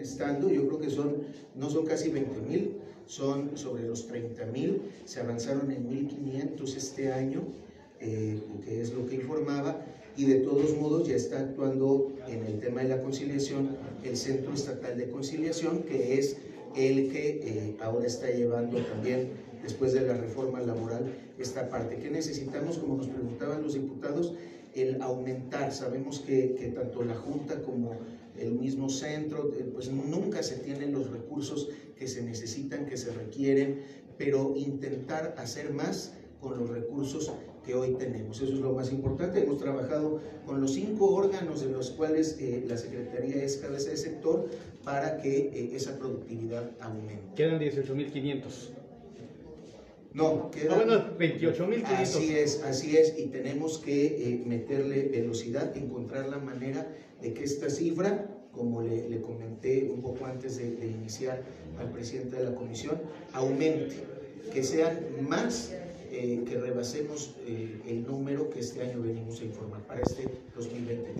Estando, yo creo que son, no son casi 20 mil, son sobre los 30 mil, se avanzaron en 1.500 este año, eh, que es lo que informaba, y de todos modos ya está actuando en el tema de la conciliación el Centro Estatal de Conciliación, que es el que eh, ahora está llevando también, después de la reforma laboral, esta parte. ¿Qué necesitamos, como nos preguntaban los diputados? El aumentar. Sabemos que, tanto la Junta como el mismo centro, eh, pues nunca se tienen los recursos que se necesitan, que se requieren, pero intentar hacer más con los recursos que hoy tenemos. Eso es lo más importante. Hemos trabajado con los cinco órganos de los cuales eh, la Secretaría es cabeza de sector para que eh, esa productividad aumente. Quedan 18.500. No, quedan... No, bueno, 28.500. Así es, así es, y tenemos que eh, meterle velocidad, encontrar la manera de que esta cifra, como le, le comenté un poco antes de, de iniciar al presidente de la comisión, aumente, que sean más eh, que rebasemos eh, el número que este año venimos a informar para este 2023.